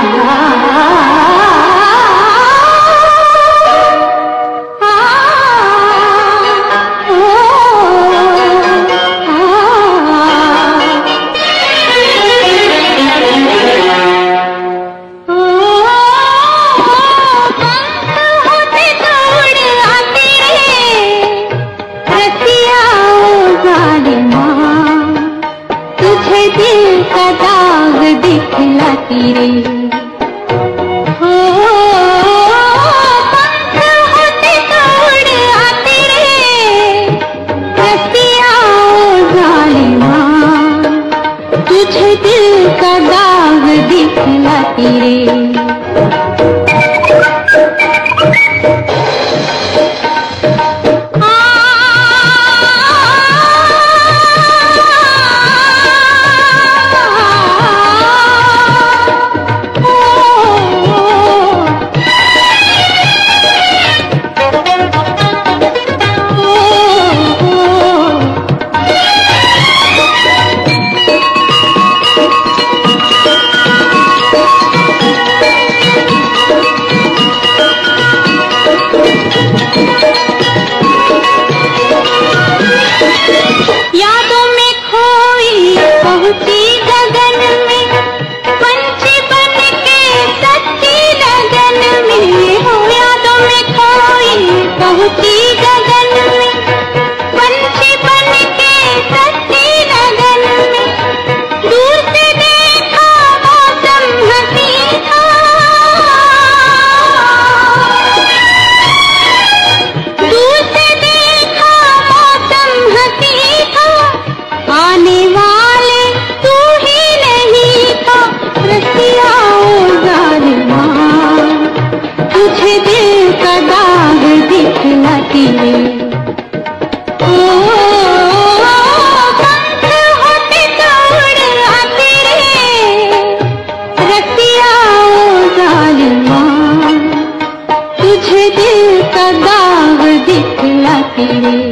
ah, ah. खिलाती रे दिल का दाग दिखलाती रे ಕಿವಿ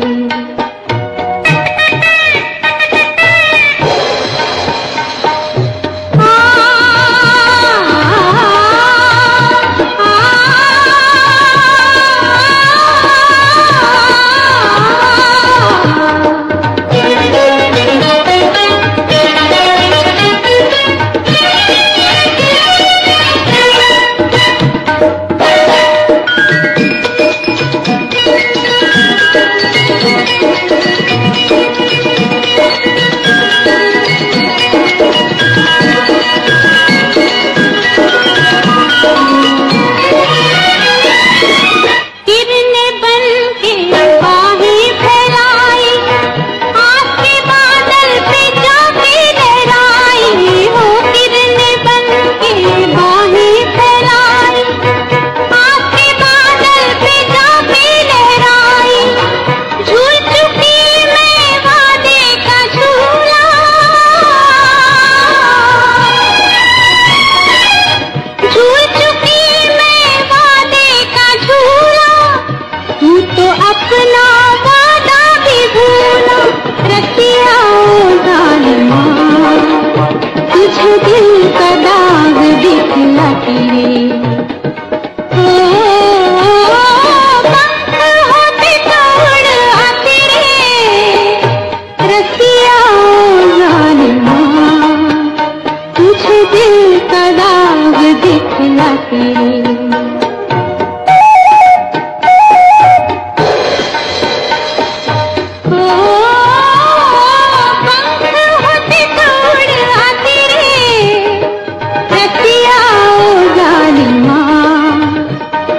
گاليمان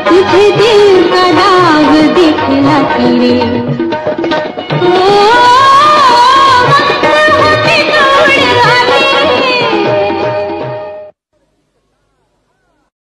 ڪجهه دل دک لک